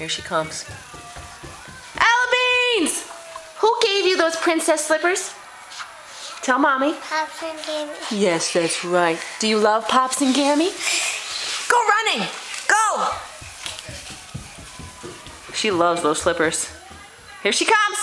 Here she comes. Ella Who gave you those princess slippers? Tell mommy. Pops and Gammy. Yes, that's right. Do you love Pops and Gammy? Go running! Go! She loves those slippers. Here she comes.